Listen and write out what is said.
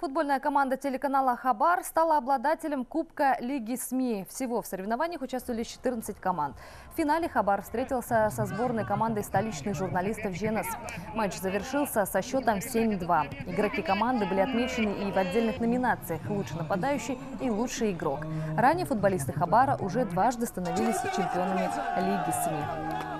Футбольная команда телеканала «Хабар» стала обладателем Кубка Лиги СМИ. Всего в соревнованиях участвовали 14 команд. В финале «Хабар» встретился со сборной командой столичных журналистов «Женес». Матч завершился со счетом 7-2. Игроки команды были отмечены и в отдельных номинациях «Лучший нападающий» и «Лучший игрок». Ранее футболисты «Хабара» уже дважды становились чемпионами Лиги СМИ.